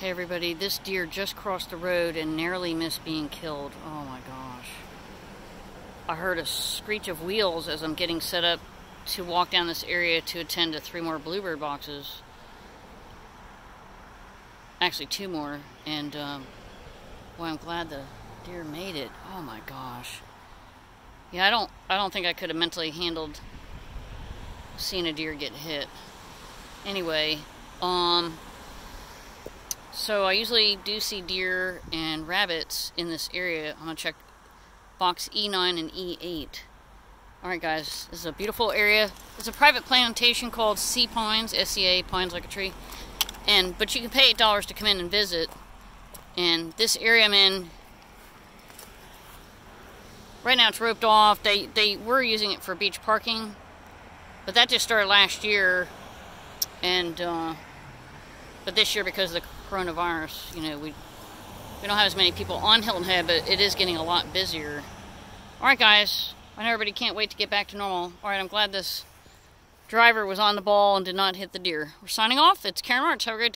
Hey everybody, this deer just crossed the road and narrowly missed being killed. Oh my gosh. I heard a screech of wheels as I'm getting set up to walk down this area to attend to three more bluebird boxes. Actually, two more. And, um, boy, I'm glad the deer made it. Oh my gosh. Yeah, I don't, I don't think I could have mentally handled seeing a deer get hit. Anyway, um, so I usually do see deer and rabbits in this area. I'm going to check box E9 and E8. Alright guys, this is a beautiful area. It's a private plantation called Sea Pines, S-E-A, pines like a tree. And But you can pay $8 to come in and visit. And this area I'm in, right now it's roped off. They, they were using it for beach parking. But that just started last year. And, uh, but this year because of the coronavirus, you know, we we don't have as many people on Hilton Head, but it is getting a lot busier. All right, guys. I know everybody can't wait to get back to normal. All right, I'm glad this driver was on the ball and did not hit the deer. We're signing off. It's Karen Marts. Have a great day.